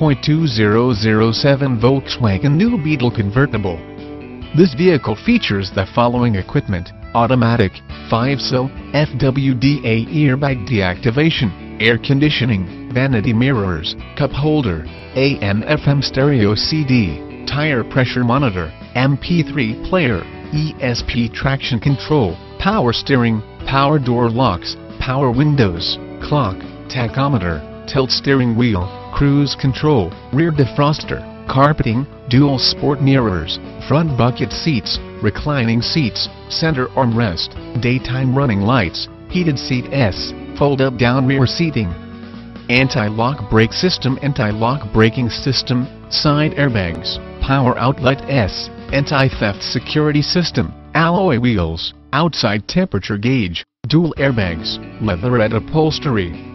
1.2007 Volkswagen New Beetle convertible. This vehicle features the following equipment, automatic, 5-sill, FWD-A airbag deactivation, air conditioning, vanity mirrors, cup holder, AM-FM stereo CD, tire pressure monitor, MP3 player, ESP traction control, power steering, power door locks, power windows, clock, tachometer, tilt steering wheel, cruise control, rear defroster, carpeting, dual sport mirrors, front bucket seats, reclining seats, center armrest, daytime running lights, heated seat S, fold-up down rear seating, anti-lock brake system anti-lock braking system, side airbags, power outlet S, anti-theft security system, alloy wheels, outside temperature gauge, dual airbags, leatherette upholstery,